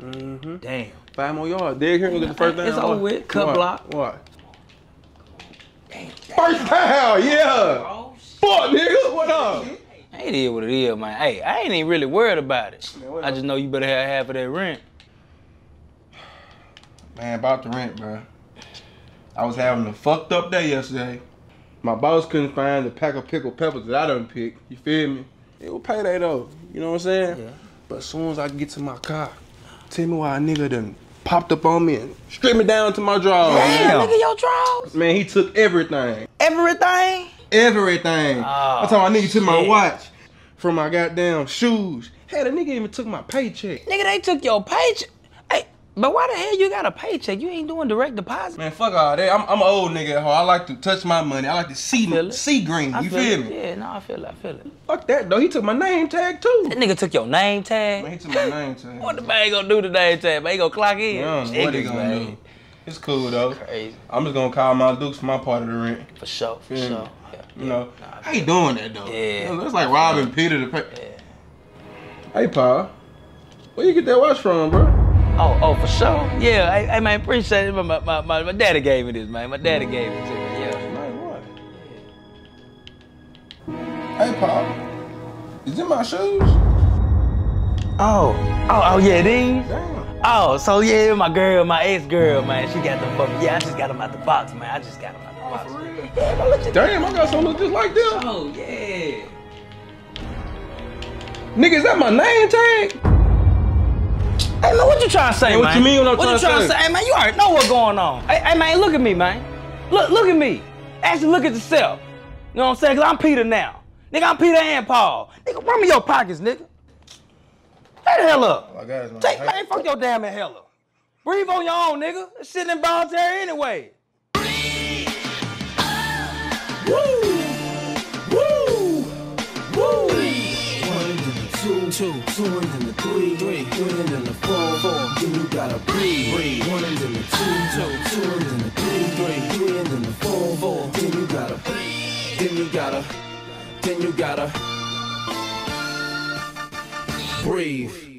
Mm-hmm. Damn. Five more yards. Derrick Henry get the first down. It's over with. Cut What? block. What? First down, yeah. Oh, Fuck, nigga. What up? It is what it is, man. Hey, I ain't even really worried about it. Man, I just know you better have half of that rent. Man, about the rent, bro. I was having a fucked up day yesterday. My boss couldn't find the pack of pickled peppers that I done picked. You feel me? It was payday though. You know what I'm saying? Yeah. But as soon as I get to my car, tell me why a nigga done popped up on me and stripped me down to my drawers. Damn, man. nigga, your drawers. Man, he took everything. Everything. Everything. Oh, I'm talking about nigga took my watch from my goddamn shoes. Hey, the nigga even took my paycheck. Nigga, they took your paycheck. But why the hell you got a paycheck? You ain't doing direct deposit. Man, fuck all that. I'm, I'm an old nigga at heart. I like to touch my money. I like to see feel see green. I You feel it. me? Yeah, no, I feel it. I feel it. Fuck that though. He took my name tag too. That nigga took your name tag. Man, he took my name tag. What the man gonna do today, tag? Man, he gonna clock in. Know what he gonna man. do. It's cool though. Crazy. I'm just gonna call my Dukes for my part of the rent. For sure, for Feel sure. Yeah, You know, Nah, I how you doing that though? Yeah. That's like robbing Peter to pay. Hey, Paul. Where you get that watch from, bro? Oh, oh, for sure. Yeah, I, I man, appreciate it. My, my, my, my, my daddy gave me this, man. My daddy gave it to me. Yeah. Nice watch. Hey, Paul. Is it my shoes? Oh, oh, oh, yeah, these. Damn. Oh, so yeah, my girl, my ex girl, man, she got them from. Yeah, I just got them out the box, man. I just got them out the oh, box. For real? Yeah, man, look at Damn, I got some look just like them. Oh yeah. Nigga, is that my name tag? Hey man, what you trying to say, Hey, what man? you mean what I'm what you trying trying to to say? say? Hey man, you already know what's going on. Hey, hey man, look at me, man. Look, look at me. Actually, look at yourself. You know what I'm saying? Cause I'm Peter now. Nigga, I'm Peter and Paul. Nigga, run me your pockets, nigga. Hey the hell up. I got it, man. Take man, fuck your damn inhaler. Breathe on your own, nigga. This shit involuntary anyway. Two, two, two into the three, three, three into the four, four. Then you gotta breathe, breathe. One into the two, two, two into the three, three, three into the four, four. Then you gotta breathe. Then you gotta, then you gotta breathe.